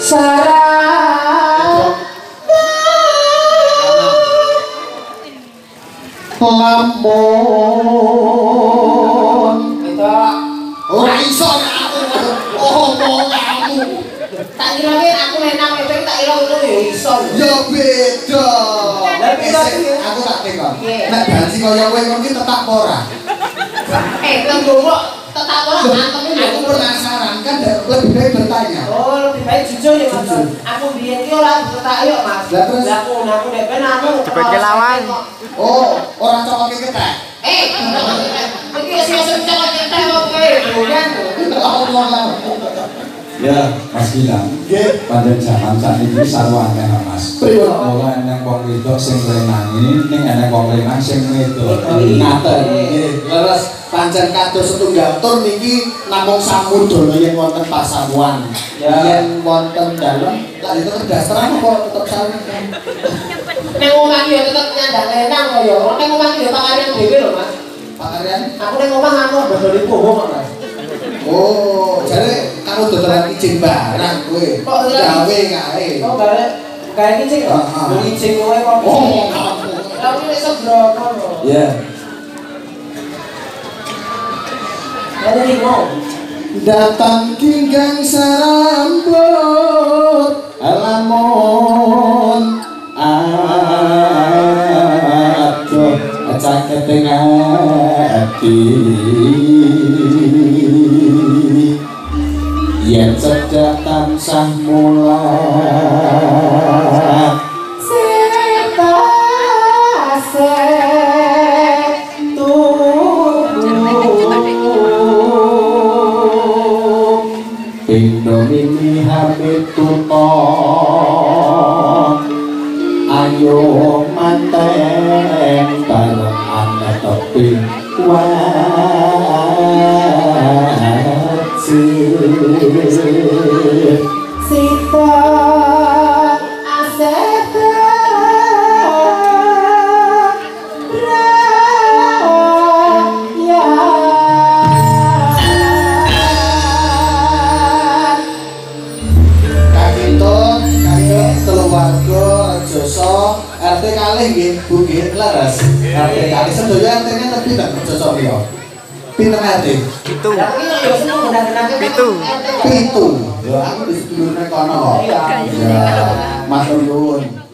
sarang lamun itu ora iso aku tak kira aku menang itu tak kira itu ya iso ya beda Eh, aku tak Piye? nek bansi kaya ngono ki tetap ora eh tunggu kok tetap ora antem aku penasaran kan lebih baik bertanya Oh, Ya mas, aku biar ki orang ketak mas. Aku. Cepet. Oh, orang cokok. Eh, ini sih cokok Ya, Mas Gilang. Nggih. Pada zaman saat ini sarwane Mas. Pripun? Ora enek wong wedok sing lenangi, ning enek wong lenang sing wedok. ngaten nggih leres pancen kados setunggal tur niki namung samudana yen wonten pasamuan Ya. yen wonten dalem lak itu kedasteran apa tetep sawit Neng omah ki ya tetep nyandak lenang kok ya. Neng omah ki ya pakarian dhewe lho mas. pakarian Aku neng omah anu dodol ibu kok mas. oh jare karo dodolan izin barang kowe Kok dodolan gawe kae Oh, bare kayak kicing kok. Ah, ah. Beli cing kowe kok. oh kamu Lah iki wis sebroko lho. Ya, Ya jadi mau. datang kinggang sarambut lamun aduh caket ati cedak tansah mulat Indomini hamid tuton RT kalih nggih, Bu nggih, leres. RT kalih sedaya RT-ne lebih tak Joso piye? Pinten RT? Itu. Ya kuwi yo seneng benar-benar Pitu. Pitu. Ya aku wis dulur nek kono kok. Iya. Ya, matur nuwun.